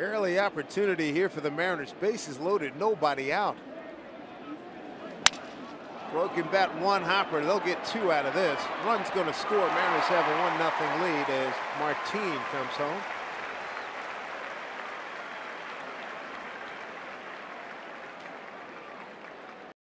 Early opportunity here for the Mariners. Bases loaded, nobody out. Broken bat one hopper. They'll get two out of this. Run's going to score. Mariners have a 1 0 lead as Martin comes home.